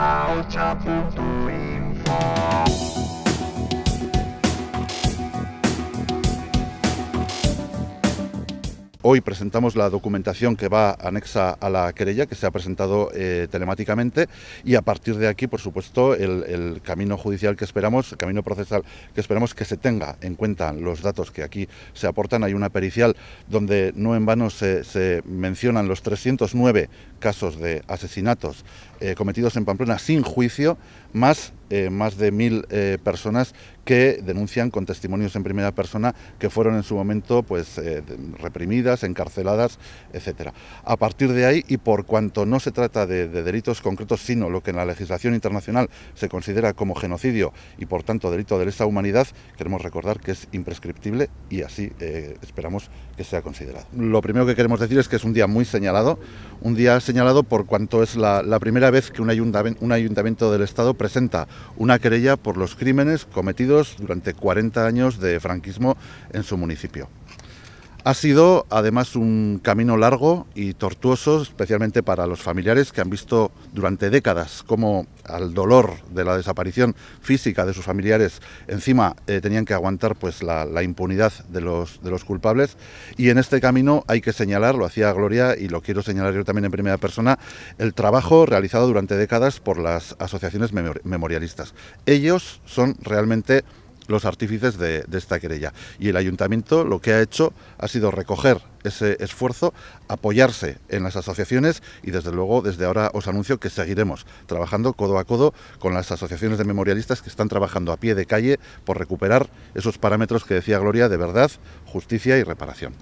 alta pontua. Hoy presentamos la documentación que va anexa a la querella, que se ha presentado eh, telemáticamente, y a partir de aquí, por supuesto, el, camino judicial que esperamos, el camino procesal que esperamos que se tenga en cuenta los datos que aquí se aportan. Hay una pericial donde no en vano se, mencionan los 309 casos de asesinatos eh, cometidos en Pamplona sin juicio, más eh, más de mil eh, personas que denuncian con testimonios en primera persona que fueron en su momento pues, eh, reprimidas, encarceladas, etcétera. A partir de ahí, y por cuanto no se trata de, delitos concretos, sino lo que en la legislación internacional se considera como genocidio y por tanto delito de lesa humanidad, queremos recordar que es imprescriptible y así esperamos que sea considerado. Lo primero que queremos decir es que es un día muy señalado, un día señalado por cuanto es la, primera vez que un ayuntamiento del Estado presenta una querella por los crímenes cometidos durante 40 años de franquismo en su municipio. Ha sido además un camino largo y tortuoso, especialmente para los familiares que han visto durante décadas cómo al dolor de la desaparición física de sus familiares encima eh, tenían que aguantar pues la, impunidad de los, de los culpables. Y en este camino hay que señalar, lo hacía Gloria y lo quiero señalar yo también en primera persona, el trabajo realizado durante décadas por las asociaciones memorialistas. Ellos son realmente los artífices de, esta querella. Y el ayuntamiento lo que ha hecho ha sido recoger ese esfuerzo, apoyarse en las asociaciones y desde luego desde ahora os anuncio que seguiremos trabajando codo a codo con las asociaciones de memorialistas que están trabajando a pie de calle por recuperar esos parámetros que decía Gloria de verdad, justicia y reparación.